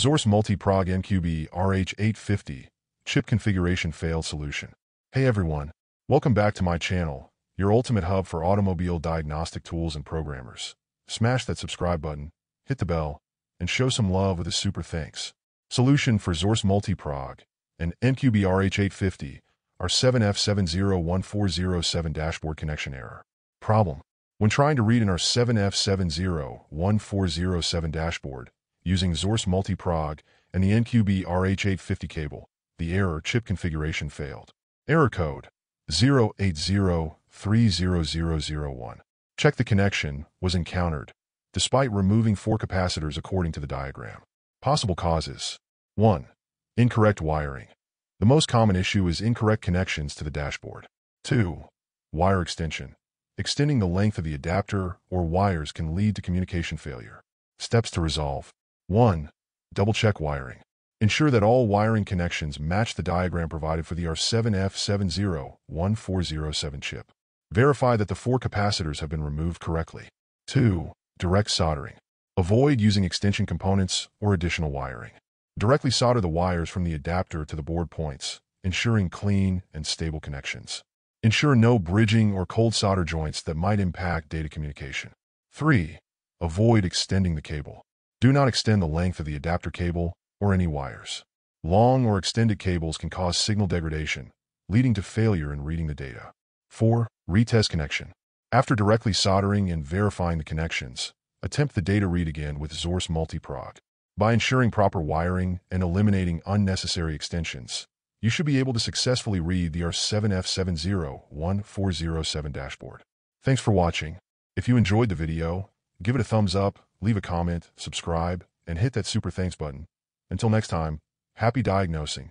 Xhorse Multiprog MQB RH850 Chip Configuration Fail Solution. Hey everyone, welcome back to my channel, your ultimate hub for automobile diagnostic tools and programmers. Smash that subscribe button, hit the bell, and show some love with a super thanks. Solution for Xhorse Multiprog and MQB RH850 are 7F7014007 dashboard connection error. Problem. When trying to read in our 7F7014007 dashboard, using Xhorse Multiprog and the MQB RH850 cable, the error chip configuration failed. Error code 080300001. Check the connection was encountered, despite removing four capacitors according to the diagram. Possible causes 1. Incorrect wiring. The most common issue is incorrect connections to the dashboard. 2. Wire extension. Extending the length of the adapter or wires can lead to communication failure. Steps to resolve. 1. Double-check wiring. Ensure that all wiring connections match the diagram provided for the R7F701407 chip. Verify that the four capacitors have been removed correctly. 2. Direct soldering. Avoid using extension components or additional wiring. Directly solder the wires from the adapter to the board points, ensuring clean and stable connections. Ensure no bridging or cold solder joints that might impact data communication. 3. Avoid extending the cable. Do not extend the length of the adapter cable or any wires. Long or extended cables can cause signal degradation, leading to failure in reading the data. 4. Retest connection. After directly soldering and verifying the connections, attempt the data read again with Xhorse Multiprog. By ensuring proper wiring and eliminating unnecessary extensions, you should be able to successfully read the R7F7014007 dashboard. Thanks for watching. If you enjoyed the video, give it a thumbs up leave a comment, subscribe, and hit that super thanks button. Until next time, happy diagnosing.